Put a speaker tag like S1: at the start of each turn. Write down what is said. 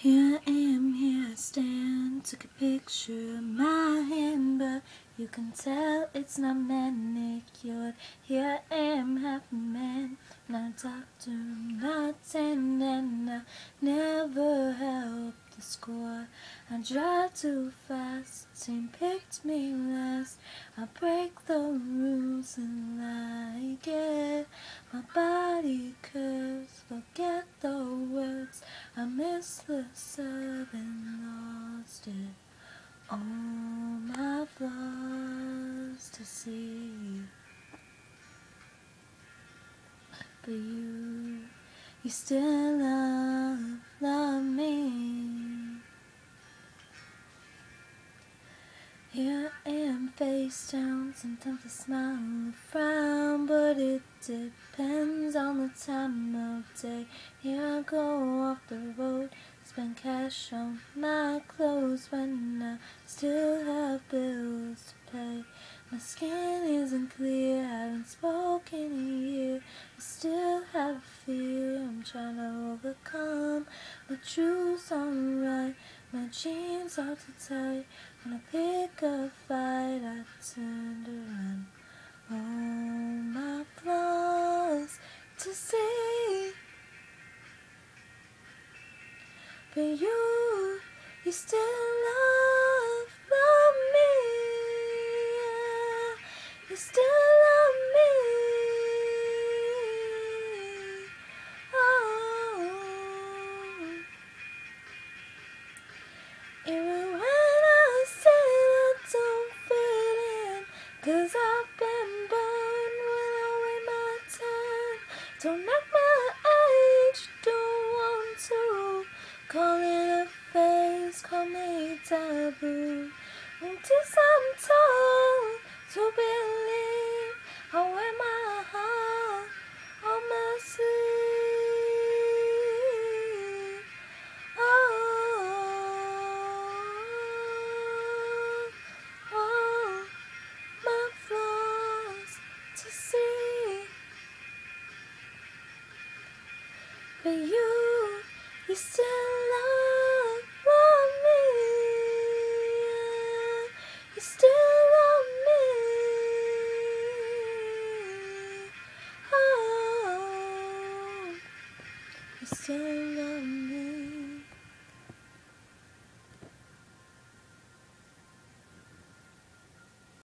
S1: Here I am, here I stand, took a picture of my hand, but you can tell it's not manicured. Here I am, half a man, not a doctor, not ten, and I never helped the score. I drive too fast, team picked me last. I break My body curves, forget the words. I miss the and lost it. All my flaws to see. But you, you still love Here I am face down, sometimes I smile or frown, but it depends on the time of day. Here I go off the road, spend cash on my clothes when I still have bills to pay. My skin isn't clear, I haven't spoken in a year, I still have fear I'm trying to overcome. My truths aren't right, my jeans are too tight. When I pick a fight, I turn to run. All my flaws to see. But you, you still love, love me. You still cause I've been when I wait my time. Don't act my age, don't want to. Call it a phase, call me taboo. Until I'm told to believe, so